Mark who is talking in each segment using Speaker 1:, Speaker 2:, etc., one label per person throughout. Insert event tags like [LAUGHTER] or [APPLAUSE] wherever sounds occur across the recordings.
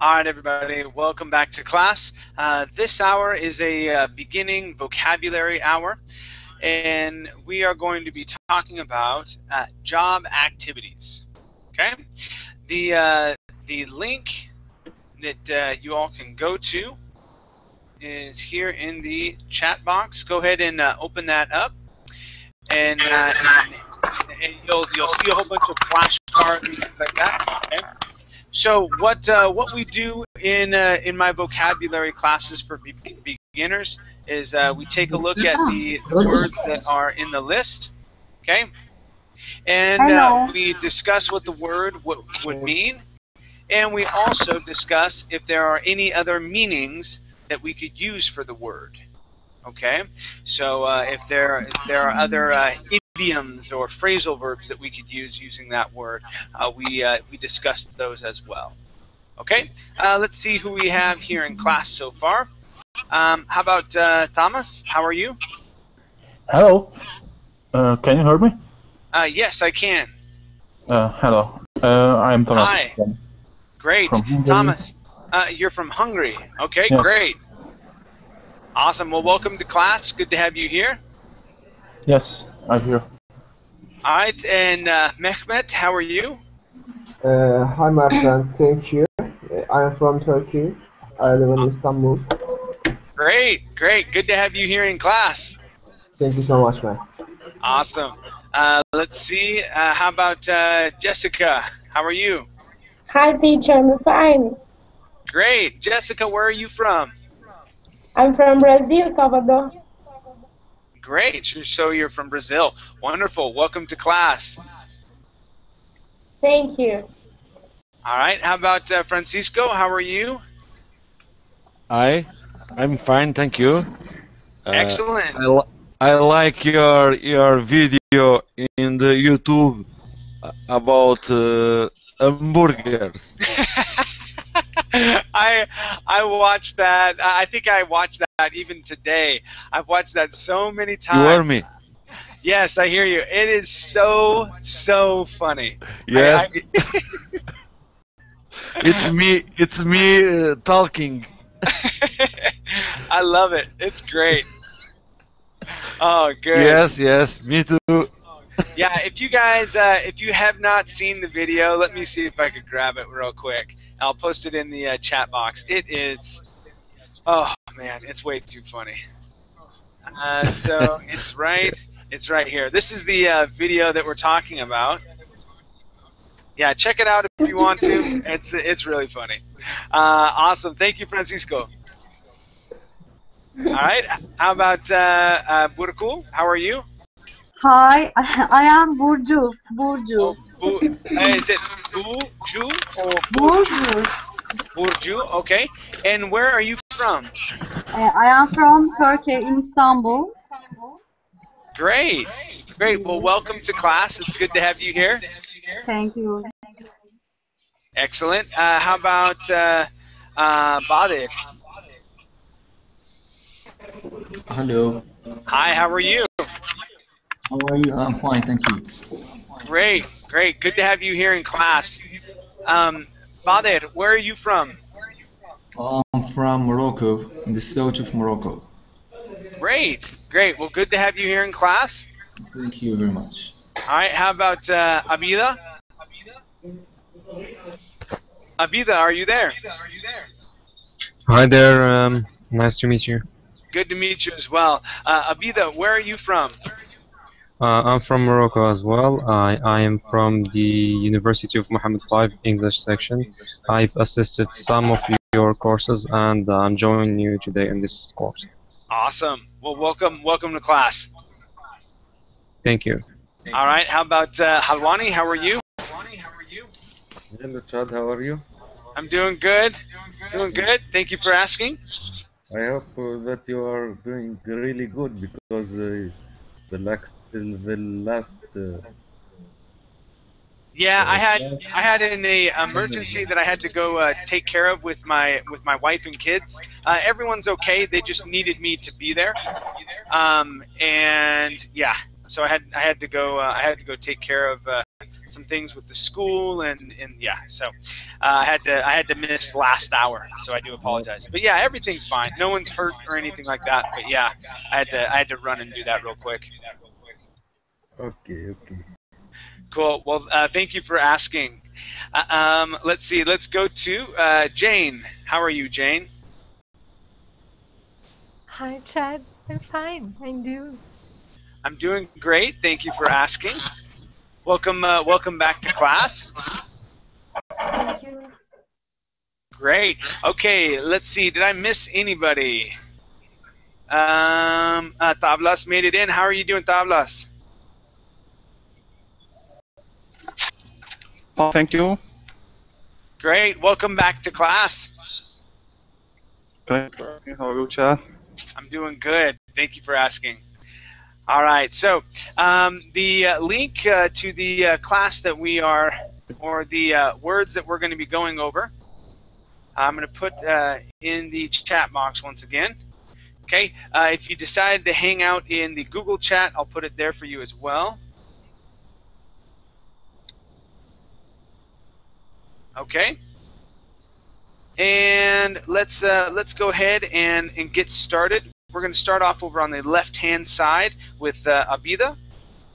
Speaker 1: All right, everybody, welcome back to class. Uh, this hour is a uh, beginning vocabulary hour, and we are going to be talking about uh, job activities. Okay, the uh, the link that uh, you all can go to is here in the chat box. Go ahead and uh, open that up, and, and, and you'll you'll see a whole bunch of flashcards and things like that. Okay. So what uh, what we do in uh, in my vocabulary classes for be beginners is uh, we take a look at the, the, words that are in the list, okay, and uh, we discuss what the word would mean, and we also discuss if there are any other meanings that we could use for the word. Okay, so uh, if there if there are other uh, idioms or phrasal verbs that we could use using that word. Uh, we, uh, we discussed those as well. Okay, uh, let's see who we have here in class so far. Um, how about uh, Thomas? How are you?
Speaker 2: Hello. Uh, can you hear me?
Speaker 1: Uh, yes, I can.
Speaker 2: hello. I'm Thomas.
Speaker 1: Hi. Great. Thomas, you're from Hungary. Okay, yeah. great. Awesome. Well, welcome to class. Good to have you here.
Speaker 2: Yes, I'm here.
Speaker 1: All right, and uh, Mehmet, how are you?
Speaker 3: Uh, hi, my friend. Thank you. I am from Turkey. I live in Istanbul.
Speaker 1: Great, great. Good to have you here in class.
Speaker 3: Thank you so much, man.
Speaker 1: Awesome. Uh, let's see. Uh, how about uh, Jessica? How are you?
Speaker 4: Hi, teacher. I'm fine.
Speaker 1: Great. Jessica, where are you from?
Speaker 4: I'm from Brazil, Salvador.
Speaker 1: Great. So you're from Brazil. Wonderful. Welcome to class.
Speaker 4: Thank you.
Speaker 1: All right. How about uh, Francisco? How are you?
Speaker 5: I, I'm fine. Thank you.
Speaker 1: Uh, Excellent.
Speaker 5: I, I like your your video in the YouTube about uh, hamburgers. [LAUGHS] [LAUGHS]
Speaker 1: I I watched that. I think I watched that even today. I've watched that so many times.
Speaker 5: You hear me?
Speaker 1: Yes, I hear you. It is so so funny.
Speaker 5: I, I [LAUGHS] it's me. It's me uh, talking. [LAUGHS]
Speaker 1: I love it. It's great. Oh, good.
Speaker 5: Yes, yes, me too.
Speaker 1: Yeah, if you guys, uh, if you have not seen the video, let me see if I could grab it real quick. I'll post it in the uh, chat box. It is, oh man, it's way too funny. Uh, so [LAUGHS] it's right, it's right here. This is the uh, video that we're talking about. Yeah, check it out if you want to. It's it's really funny. Uh, awesome. Thank you, Francisco. All right. How about uh, uh, Burku? How are you?
Speaker 6: Hi, [LAUGHS] I am Burju. Burju. Oh,
Speaker 1: Bu is it Buju or
Speaker 6: Burju?
Speaker 1: Burju, okay. And where are you from?
Speaker 6: Uh, I am from Turkey, in Istanbul.
Speaker 1: Great, great. Well, welcome to class. It's good to have you here.
Speaker 6: Thank you.
Speaker 1: Excellent. Uh, how about uh, uh, Badir?
Speaker 7: Hello.
Speaker 1: Hi, how are you?
Speaker 7: How are you? I'm fine, thank you.
Speaker 1: Great, great. Good to have you here in class. Um, Bader, where are you from?
Speaker 7: I'm from Morocco, in the south of Morocco.
Speaker 1: Great, great. Well, good to have you here in class.
Speaker 7: Thank you very much.
Speaker 1: All right, how about uh, Abida? Abida? Abida, are you there? Are you there?
Speaker 8: Hi there. Um, nice to meet you.
Speaker 1: Good to meet you as well. Uh, Abida, where are you from?
Speaker 8: Uh, I'm from Morocco as well. I, I am from the University of Mohammed V English section. I've assisted some of your courses and uh, I'm joining you today in this course.
Speaker 1: Awesome. Well, welcome, welcome to class.
Speaker 8: Thank you.
Speaker 1: All right. How about uh, Halwani? How are you?
Speaker 9: Hello, Chad. How are you?
Speaker 1: I'm doing good. Doing good. Thank you for asking.
Speaker 9: I hope uh, that you are doing really good because uh, the last the last uh,
Speaker 1: yeah i had i had an emergency that i had to go uh, take care of with my with my wife and kids. Uh, everyone's okay. They just needed me to be there. Um, and yeah so i had i had to go uh, i had to go take care of uh, some things with the school and and yeah. So uh, I had to I had to miss last hour, so I do apologize. But yeah, everything's fine. No one's hurt or anything like that. But yeah, I had to I had to run and do that real quick.
Speaker 9: Okay, okay.
Speaker 1: Cool. Well, uh, thank you for asking. Uh, um, let's see. Let's go to uh, Jane. How are you, Jane?
Speaker 10: Hi, Chad. I'm fine. i'm doing
Speaker 1: I'm doing great. Thank you for asking. Welcome, uh, welcome back to class.
Speaker 10: Thank you.
Speaker 1: Great. Okay. Let's see. Did I miss anybody? Um, uh, Tablas made it in. How are you doing, Tablas?
Speaker 11: Oh, thank you.
Speaker 1: Great. Welcome back to class.
Speaker 11: Thank you. How are you, Chad?
Speaker 1: I'm doing good. Thank you for asking. All right. So um, the uh, link uh, to the uh, class that we are, or the uh, words that we're going to be going over, I'm going to put uh, in the chat box once again. Okay. Uh, if you decide to hang out in the Google chat, I'll put it there for you as well. Okay. And let's let's go ahead and, and get started. We're going to start off over on the left-hand side with uh, Abida.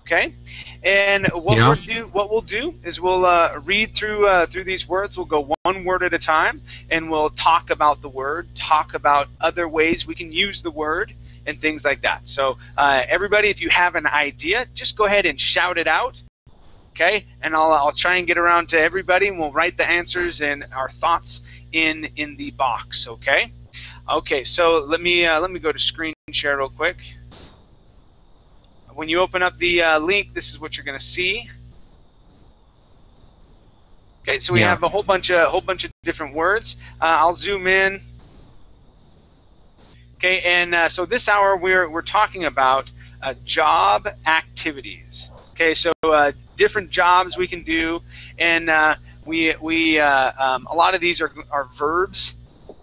Speaker 1: Okay. And what
Speaker 12: Yeah.
Speaker 1: we'll do what we'll do is we'll uh, read through uh, through these words. We'll go one word at a time, and we'll talk about the word, talk about other ways we can use the word, and things like that. So uh, everybody, if you have an idea, just go ahead and shout it out okay and I'll, I'll try and get around to everybody and we'll write the answers and our thoughts in in the box okay okay so let me uh, let me go to screen share real quick. When you open up the uh, link this is what you're going to see. Okay so we
Speaker 8: Yeah.
Speaker 1: have a whole bunch of whole bunch of different words. Uh, I'll zoom in. Okay and uh, so this hour we're we're talking about uh, job activities. Okay, so uh, different jobs we can do, and uh, we we uh, um, a lot of these are, are verbs.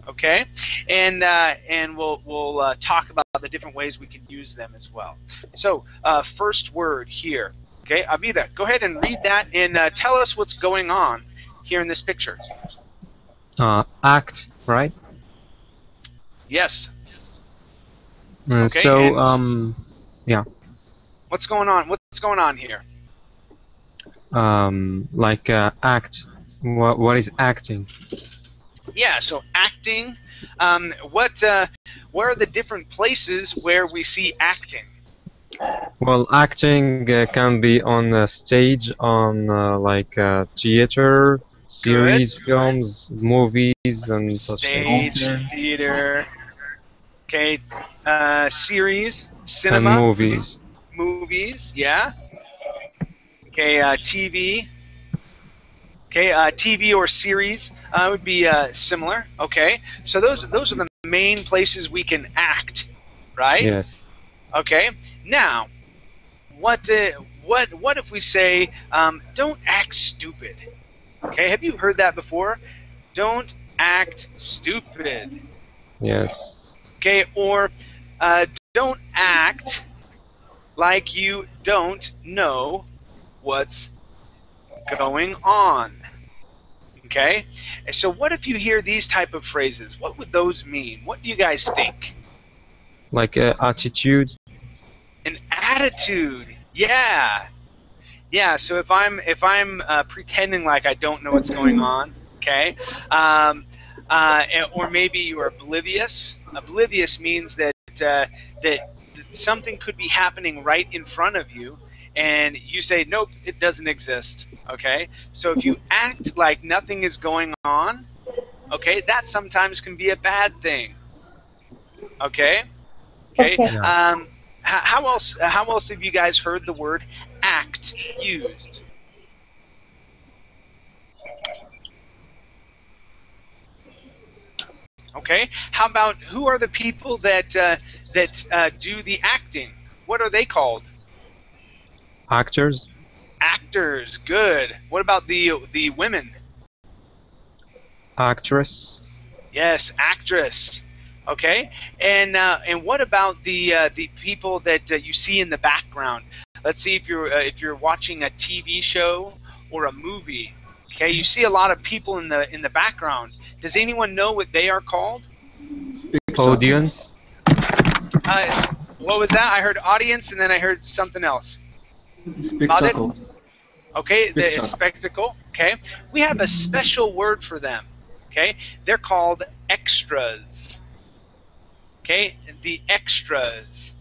Speaker 1: Okay, and uh, and we'll we'll uh, talk about the different ways we can use them as well. So uh, first word here. Okay, Abida, go ahead and read that and uh, tell us what's going on here in this picture.
Speaker 8: Uh, act, right?
Speaker 1: Yes.
Speaker 8: Uh,
Speaker 1: Okay,
Speaker 8: so, um, yeah.
Speaker 1: What's going on? What's going on here?
Speaker 8: Um, like uh, act. What what is acting?
Speaker 1: Yeah, so acting. Um, what uh, where are the different places where we see acting?
Speaker 8: Well, acting uh, can be on the stage, on uh, like uh, theater, series, films, movies, and such
Speaker 1: Stage, theater. Okay, uh, series,
Speaker 8: And
Speaker 1: cinema,
Speaker 8: movies.
Speaker 1: movies. Yeah. Okay, uh, TV. Okay, uh, TV or series uh, would be uh, similar. Okay, so those those are the main places we can act, right?
Speaker 8: Yes.
Speaker 1: Okay. Now, what uh, what what if we say um, don't act stupid? Okay, have you heard that before? Don't act stupid.
Speaker 8: Yes.
Speaker 1: Okay, or uh, don't act like you don't know what's going on. Okay, And so what if you hear these type of phrases? What would those mean? What do you guys think?
Speaker 8: Like uh, attitude.
Speaker 1: An attitude. Yeah. Yeah. So if I'm if I'm uh, pretending like I don't know what's going on, okay, um, uh, or maybe you're oblivious. Oblivious means that uh, that something could be happening right in front of you, and you say, "Nope, it doesn't exist." Okay. So if you act like nothing is going on, okay, that sometimes can be a bad thing. Okay. Okay.
Speaker 4: Okay.
Speaker 1: Um, h- how else? How else have you guys heard the word "act" used? Okay. How about who are the people that uh, that uh, do the acting? What are they called?
Speaker 8: Actors.
Speaker 1: Actors. Good. What about the the women?
Speaker 8: Actress.
Speaker 1: Yes, actress. Okay, and uh, and what about the uh, the people that uh, you see in the background? Let's see if you're uh, if you're watching a TV show or a movie. Okay, you see a lot of people in the in the background. Does anyone know what they are called?
Speaker 8: Audience.
Speaker 1: Uh, what was that? I heard audience and then I heard something else.
Speaker 7: Spectacle.
Speaker 1: Okay, the
Speaker 7: Spectacle.
Speaker 1: spectacle. Okay, we have a special word for them. Okay, they're called extras. Okay, the extras.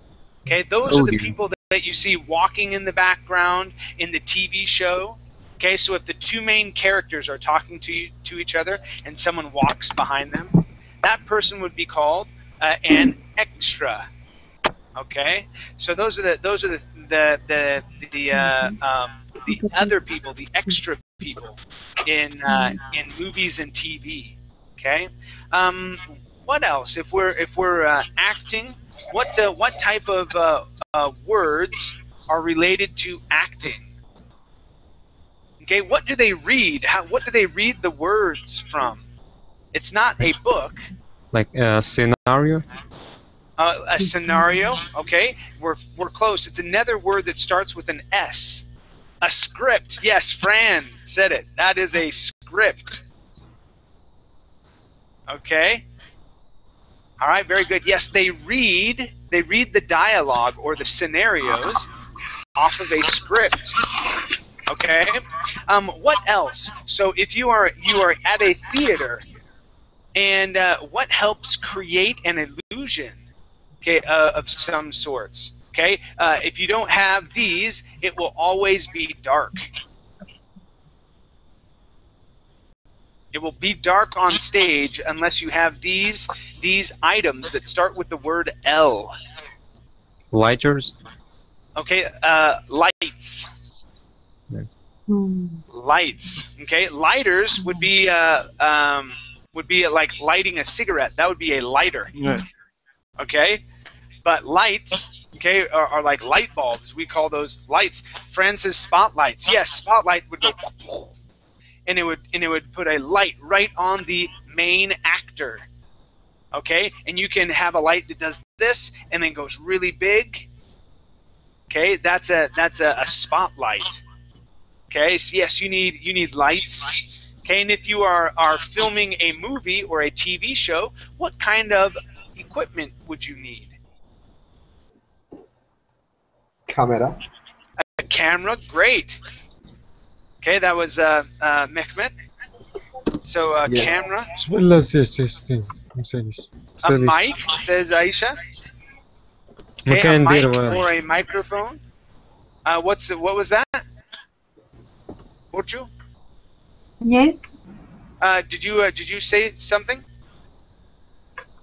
Speaker 1: Okay, those
Speaker 8: Oh,
Speaker 1: are the
Speaker 8: dear.
Speaker 1: people that, that you see walking in the background in the TV show. Okay, so if the two main characters are talking to you, to each other and someone walks behind them, that person would be called uh, an extra. Okay, so those are the those are the the the, the uh, um, the other people, the extra people in uh, in movies and TV. Okay, um, what else? If we're if we're uh, acting, what uh, what type of uh, uh, words are related to acting? Okay, what do they read? How, what do they read the words from? It's not a book.
Speaker 8: Like a scenario.
Speaker 1: Uh, a scenario, okay? We're, we're close. It's another word that starts with an S. A script. Yes, Fran said it. That is a script. Okay? All right, very good. Yes, they read they read the dialogue or the scenarios off of a script. Okay? Um, what else? So if you are you are at a theater and uh, what helps create an illusion okay, uh, of some sorts. Okay, uh, if you don't have these, it will always be dark. It will be dark on stage unless you have these these items that start with the word L.
Speaker 8: Lighters.
Speaker 1: Okay, uh, lights. Lights. Okay, lighters would be uh, um, would be like lighting a cigarette. That would be a lighter.
Speaker 11: Yeah.
Speaker 1: okay but lights okay are, are like light bulbs. We call those lights francis spotlights. Yes spotlight would go [LAUGHS] and it would and it would put a light right on the main actor okay? And you can have a light that does this and then goes really big okay? That's a that's a, a spotlight okay? So yes you need you need lights okay? And if you are are filming a movie or a tv show what kind of equipment would you need
Speaker 3: camera.
Speaker 1: A camera, great. Okay, that was uh, uh, Mehmet. So uh,
Speaker 3: yeah.
Speaker 1: camera.
Speaker 12: Bismillah says this thing.
Speaker 1: A mic says Aisha. Okay, a mic or a microphone. Uh, what's what was that? Orju.
Speaker 6: Yes.
Speaker 1: Uh, did you uh, did you say something?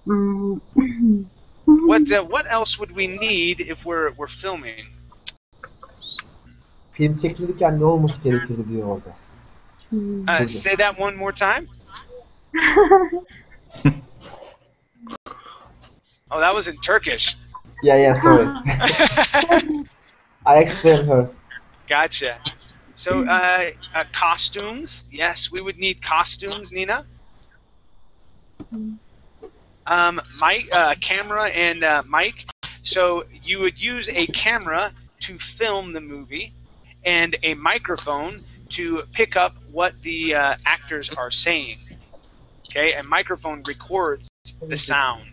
Speaker 6: Mm. [LAUGHS]
Speaker 1: What uh, what else would we need if we're we're filming?
Speaker 3: Film çekilirken ne olması gerekirdi diyor orada.
Speaker 1: uh, say that one more time [LAUGHS] oh that was in Turkish
Speaker 3: Yeah, yeah, sorry. [LAUGHS] I explained her.
Speaker 1: Gotcha. So, uh, uh, costumes. Yes, we would need costumes, Nina. Um, mic, uh, camera, and uh, mic. So you would use a camera to film the movie, and a microphone to pick up what the uh, actors are saying. Okay, a microphone records the sound.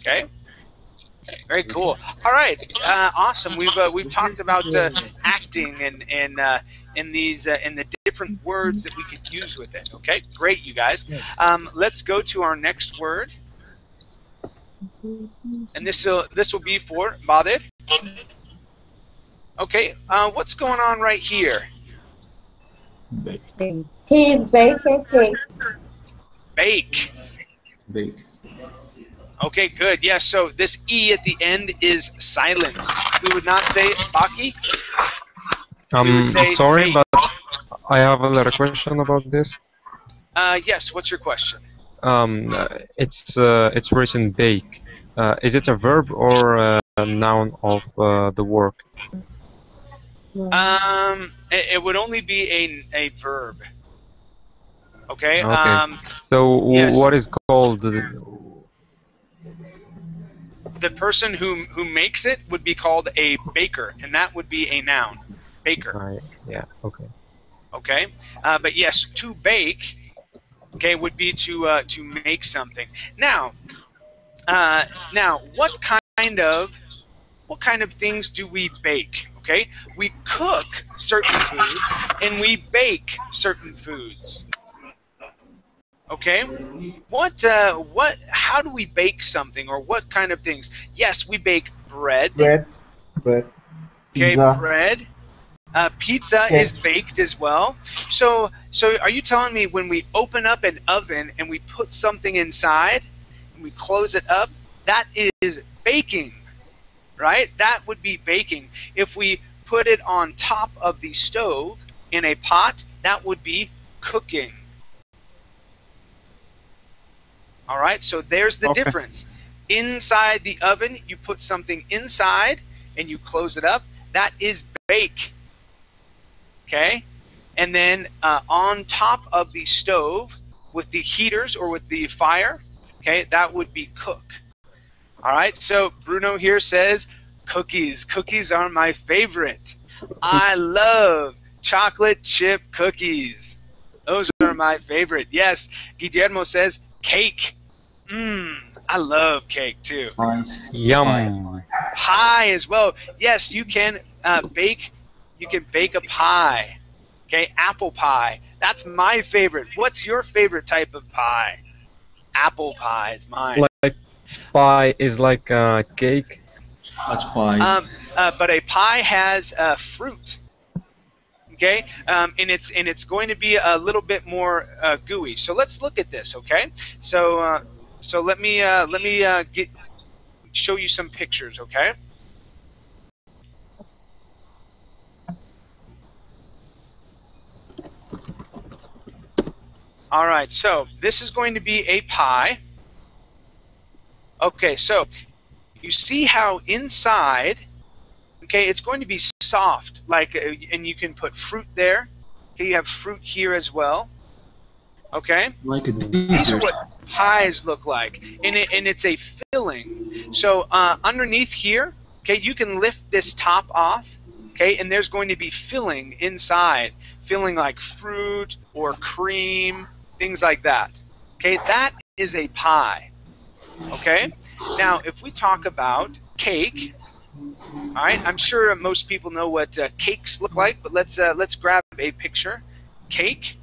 Speaker 1: Okay. Very cool. All right, uh, awesome. We've uh, we've talked about acting and and uh, in these uh, in the different words that we could use with it. Okay, great, you guys. Um, let's go to our next word, and this will this will be for Badir. Okay, uh, what's going on right here?
Speaker 4: He is baking cake.
Speaker 1: Bake.
Speaker 7: Bake.
Speaker 1: Okay, good. Yes. so this e at the end is silent. We would not say baki.
Speaker 8: I'm
Speaker 1: would say
Speaker 8: sorry,
Speaker 1: take.
Speaker 8: but I have a little question about this.
Speaker 1: Uh, yes. What's your question?
Speaker 8: Um, it's uh, it's written bake. Uh, is it a verb or a noun of uh, the work?
Speaker 1: Um, it, it would only be a a verb. Okay.
Speaker 8: Okay.
Speaker 1: Um,
Speaker 8: So
Speaker 1: yes.
Speaker 8: what is called? the-
Speaker 1: person who who makes it would be called a baker, and that would be a noun. Baker.
Speaker 8: I, yeah. Okay.
Speaker 1: Okay, uh, but yes, to bake, okay, would be to uh, to make something. Now, uh, now, what kind of what kind of things do we bake? Okay, we cook certain foods and we bake certain foods. Okay, what uh, what? How do we bake something, or what kind of things? Yes, we bake bread.
Speaker 3: Bread. Bread.
Speaker 1: Okay,
Speaker 3: Pizza.
Speaker 1: bread. Uh, pizza
Speaker 3: Yeah.
Speaker 1: is baked as well. So, so are you telling me when we open up an oven and we put something inside and we close it up, that is baking, right? That would be baking. If we put it on top of the stove in a pot, that would be cooking. All right, so there's the
Speaker 11: Okay.
Speaker 1: difference. Inside the oven, you put something inside and you close it up. That is bake. Okay? And then uh, on top of the stove with the heaters or with the fire, okay, that would be cook. All right, so Bruno here says cookies. Cookies are my favorite. I love chocolate chip cookies. Those are my favorite. Yes, Guillermo says cake. Mmm, I love cake too.
Speaker 7: Rice.
Speaker 8: Yum.
Speaker 7: Pie.
Speaker 1: Pie as well. Yes, you can uh, bake. You can bake a pie. Okay, apple pie. That's my favorite. What's your favorite type of pie? Apple pie is mine.
Speaker 8: Like pie is like a cake.
Speaker 7: Fudge pie.
Speaker 1: Um, uh, but a pie has uh, fruit. Okay, um, and it's and it's going to be a little bit more uh, gooey. So let's look at this. Okay, so uh, so let me uh, let me uh, get show you some pictures. Okay. All right, so this is going to be a pie. Okay, so you see how inside, okay, it's going to be soft, like, uh, and you can put fruit there. Okay, you have fruit here as well. Okay,
Speaker 7: like a
Speaker 1: these are what pies look like, and it, and it's a filling. So uh, underneath here, okay, you can lift this top off, okay, and there's going to be filling inside, filling like fruit or cream, things like that. Okay, that is a pie. Okay, now if we talk about cake, all right, I'm sure most people know what uh, cakes look like, but let's uh, let's grab a picture. Cake.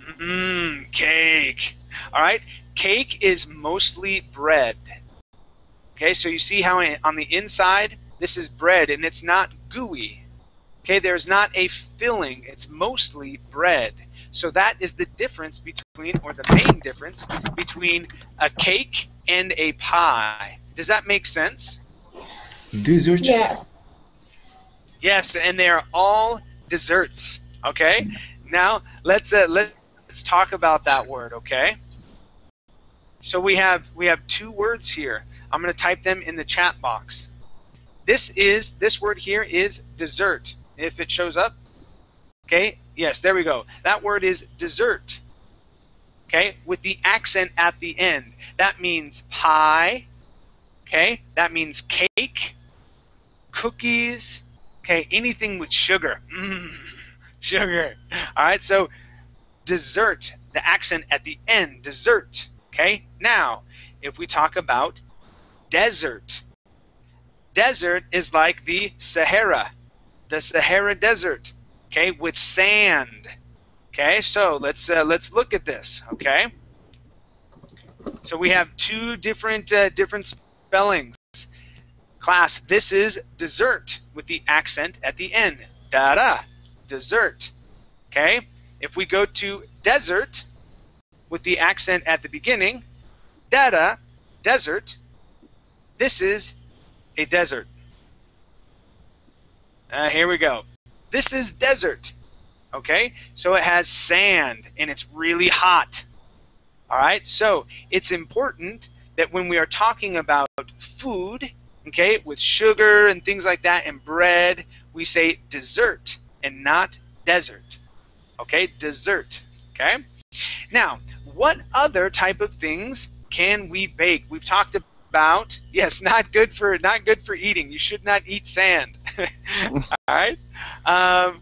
Speaker 1: Mmm, cake. All right, cake is mostly bread. Okay, so you see how on the inside this is bread and it's not gooey. Okay, there's not a filling, it's mostly bread. So that is the difference between, or the main difference between a cake and a pie. Does that make sense?
Speaker 7: Dessert.
Speaker 4: Yeah.
Speaker 1: Yes, and they are all desserts. Okay. Now let's uh, let's talk about that word. Okay. So we have we have two words here. I'm going to type them in the chat box. This is this word here is dessert. If it shows up. Okay. Yes, there we go. That word is dessert. Okay, with the accent at the end. That means pie. Okay, that means cake, cookies, Okay, anything with sugar. Mm, [LAUGHS] sugar. All right, so dessert, the accent at the end, dessert. Okay, now if we talk about desert, desert is like the Sahara, the Sahara Desert. Okay, with sand. Okay, so let's uh, let's look at this. Okay, so we have two different uh, different spellings. Class, this is dessert with the accent at the end. Da da, dessert. Okay? If we go to desert with the accent at the beginning, da da, desert, this is a desert. Uh, here we go. This is desert. Okay? So it has sand and it's really hot. All right? So it's important that when we are talking about food, okay, with sugar and things like that and bread, we say dessert and not desert. Okay, dessert. Okay? Now, what other type of things can we bake? We've talked about yes, [LAUGHS] not good for not good for eating. You should not eat sand. [LAUGHS] All right. Um,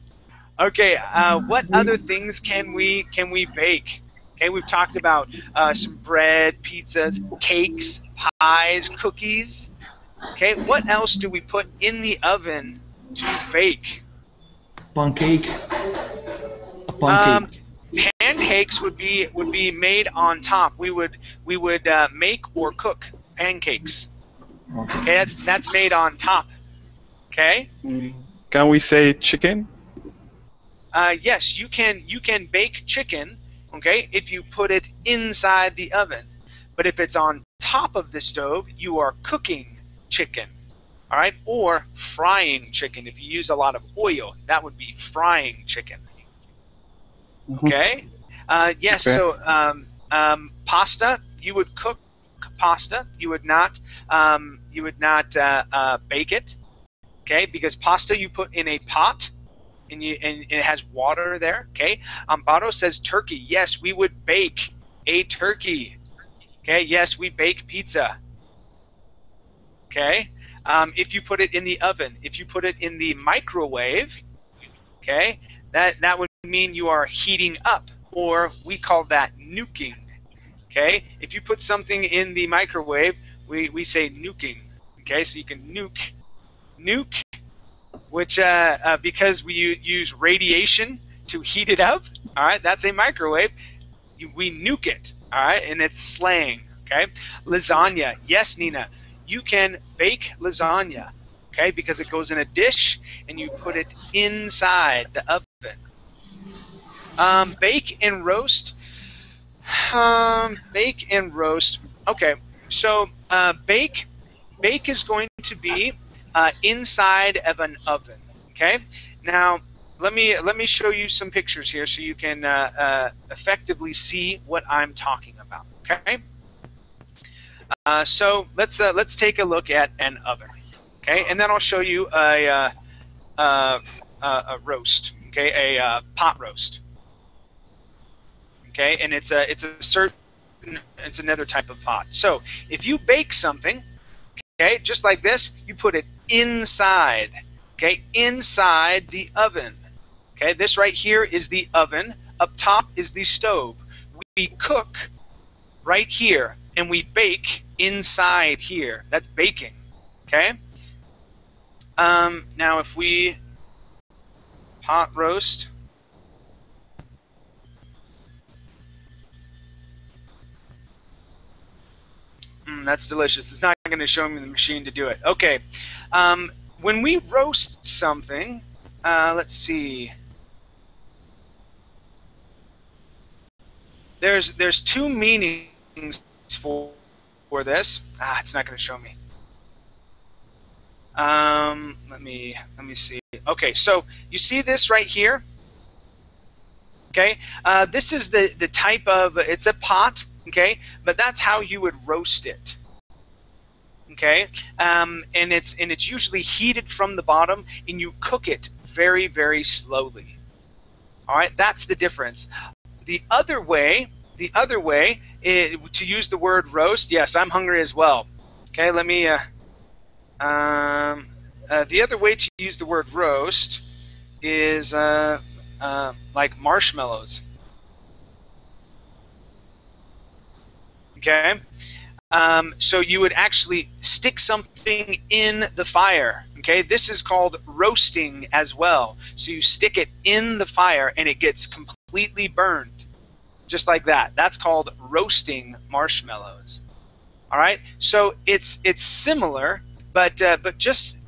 Speaker 1: okay. Uh, what other things can we can we bake? Okay, we've talked about uh, some bread, pizzas, cakes, pies, cookies. Okay, what else do we put in the oven to bake?
Speaker 7: Pancake. Pancake.
Speaker 1: Um, pancakes would be would be made on top. We would we would uh, make or cook pancakes. Okay, that's that's made on top. Okay.
Speaker 11: Can we say chicken?
Speaker 1: Uh, yes, you can you can bake chicken. Okay, if you put it inside the oven, but if it's on top of the stove, you are cooking chicken. All right, or frying chicken. If you use a lot of oil, that would be frying chicken. Okay. Uh, yes.
Speaker 11: Okay.
Speaker 1: So um, um, pasta, you would cook pasta. You would not. Um, you would not uh, uh, bake it. Okay, because pasta you put in a pot, and you and, it has water there. Okay. Amparo says turkey. Yes, we would bake a turkey. Okay. Yes, we bake pizza. Okay. Um, if you put it in the oven, if you put it in the microwave, okay, that that would mean you are heating up, or we call that nuking. Okay, if you put something in the microwave, we, we say nuking. Okay, so you can nuke, nuke, which uh, uh, because we use radiation to heat it up. All right, that's a microwave. We nuke it. All right, and it's slang. Okay, lasagna. Yes, Nina, you can bake lasagna. Okay, because it goes in a dish and you put it inside the oven. Um, bake and roast. Um, bake and roast. Okay, so uh, bake, bake is going to be uh, inside of an oven. Okay. Now let me let me show you some pictures here so you can uh, uh, effectively see what I'm talking about. Okay. Uh, so let's uh, let's take a look at an oven. Okay, and then I'll show you a uh, uh, a roast. Okay, a pot roast. Okay, and it's a it's a certain it's another type of pot. So if you bake something, okay, just like this, you put it inside. Okay, inside the oven. Okay, this right here is the oven. Up top is the stove. We cook right here, and we bake inside here. That's baking. Okay. Um, now, if we pot roast. Mm, that's delicious. It's not going to show me the machine to do it. Okay. Um, when we roast something, uh, let's see. There's there's two meanings for for this. Ah, it's not going to show me. Um, let me let me see. Okay, so you see this right here. Okay, uh, this is the the type of it's a pot. Okay, but that's how you would roast it. Okay, um, and it's and it's usually heated from the bottom, and you cook it very very slowly. All right, that's the difference. The other way, the other way is, to use the word roast. Yes, I'm hungry as well. Okay, let me. Uh, um, uh, the other way to use the word roast is uh, uh, like marshmallows. Okay? Um, so you would actually stick something in the fire. Okay? This is called roasting as well. So you stick it in the fire and it gets completely burned. Just like that. That's called roasting marshmallows. All right? So it's it's similar but uh, but just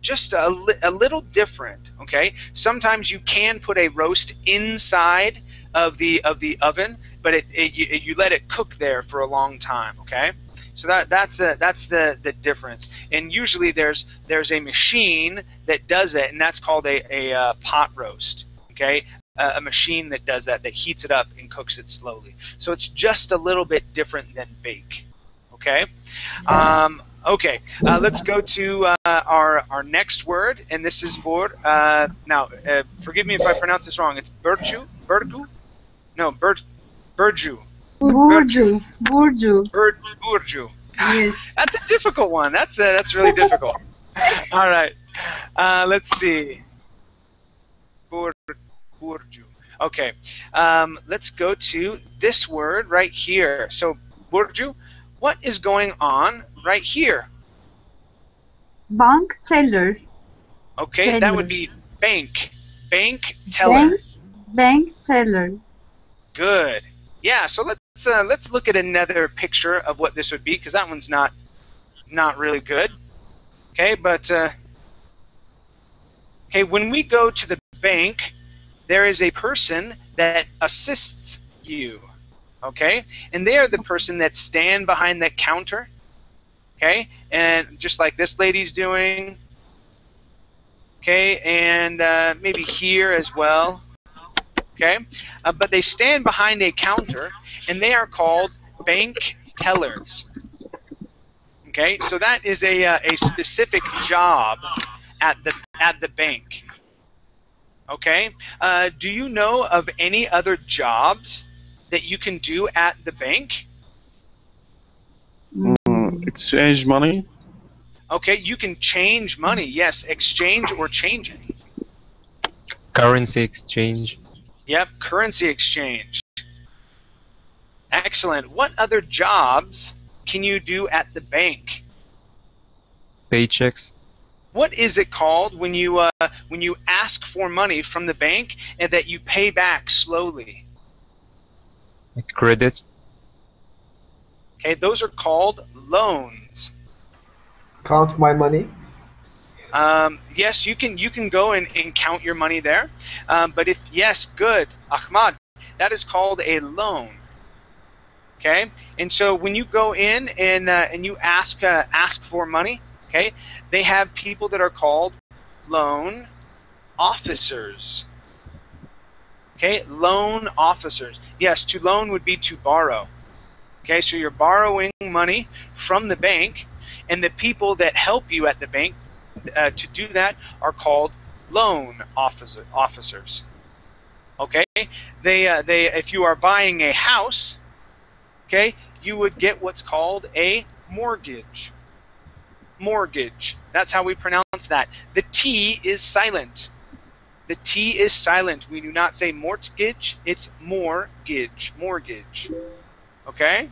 Speaker 1: just a, li- a little different. Okay, sometimes you can put a roast inside of the of the oven, but it, it you, you let it cook there for a long time. Okay, so that that's a, that's the the difference. And usually there's there's a machine that does it, and that's called a a uh, pot roast. Okay, a, machine that does that that heats it up and cooks it slowly. So it's just a little bit different than bake. Okay. Um, Okay, uh, let's go to uh, our our next word, and this is for uh, now. Uh, forgive me if I pronounce this wrong. It's Burju, Burgu, no, Bur, Burju,
Speaker 6: Burju. Burju.
Speaker 1: Bur, Burju.
Speaker 6: Yes.
Speaker 1: That's a difficult one. That's uh, that's really difficult. [LAUGHS] All right. Uh, let's see. Bur- burju. Okay. Um, let's go to this word right here. So, burju, what is going on right here?
Speaker 6: Bank teller.
Speaker 1: Okay, that would be bank. Bank teller.
Speaker 6: Bank, bank teller.
Speaker 1: Good. Yeah. So let's uh, let's look at another picture of what this would be because that one's not not really good. Okay, but uh, okay, when we go to the bank, there is a person that assists you. Okay, and they are the person that stand behind the counter. Okay, and just like this lady's doing. Okay, and uh, maybe here as well. Okay, uh, but they stand behind a counter, and they are called bank tellers. Okay, so that is a, uh, a specific job at the at the bank. Okay, uh, do you know of any other jobs that you can do at the bank?
Speaker 11: Mm, exchange money.
Speaker 1: Okay, you can change money. Yes, exchange or change it.
Speaker 8: Currency exchange.
Speaker 1: Yep, currency exchange. Excellent. What other jobs can you do at the bank?
Speaker 8: Paychecks.
Speaker 1: What is it called when you uh, when you ask for money from the bank and that you pay back slowly?
Speaker 8: Credit.
Speaker 1: Okay, those are called loans.
Speaker 3: Count my money.
Speaker 1: Um, yes, you can you can go and, and count your money there. Um, but if yes, good, Ahmad, that is called a loan. Okay, and so when you go in and uh, and you ask uh, ask for money, okay, they have people that are called loan officers. Okay, loan officers. Yes, to loan would be to borrow. Okay, so you're borrowing money from the bank, and the people that help you at the bank uh, to do that are called loan officer, officers. Okay, they uh, they if you are buying a house, okay, you would get what's called a mortgage. Mortgage. That's how we pronounce that. The T is silent. The T is silent. We do not say mortgage. It's mortgage. Mortgage. Okay.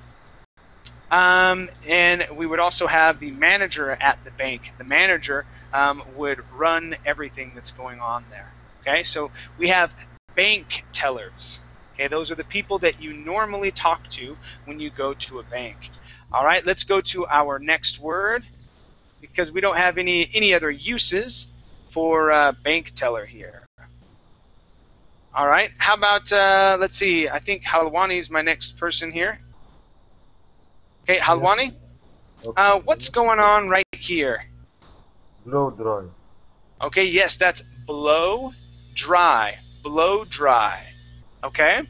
Speaker 1: Um, and we would also have the manager at the bank. The manager um, would run everything that's going on there. Okay, so we have bank tellers. Okay, those are the people that you normally talk to when you go to a bank. All right, let's go to our next word because we don't have any any other uses for uh, bank teller here. All right, how about uh, let's see? I think Halwani is my next person here. Okay, Halwani, uh, what's going on right here?
Speaker 9: Blow dry.
Speaker 1: Okay, yes, that's blow dry. Blow dry. Okay?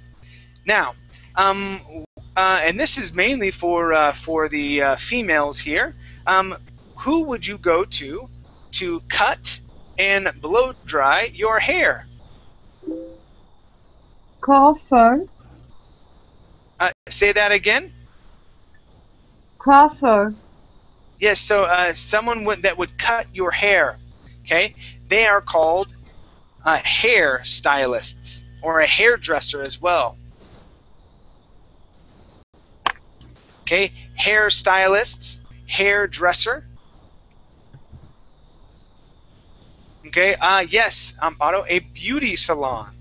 Speaker 1: Now, um, uh, and this is mainly for uh, for the uh, females here. Um, who would you go to to cut and blow dry your hair?
Speaker 6: Coiffeur.
Speaker 1: Uh, say that again.
Speaker 6: Coiffeur.
Speaker 1: Yes, so uh, someone would, that would cut your hair. Okay, they are called uh, hair stylists or a hairdresser as well. Okay, hair stylists, hairdresser. Okay, uh, yes, Amparo, a beauty salon.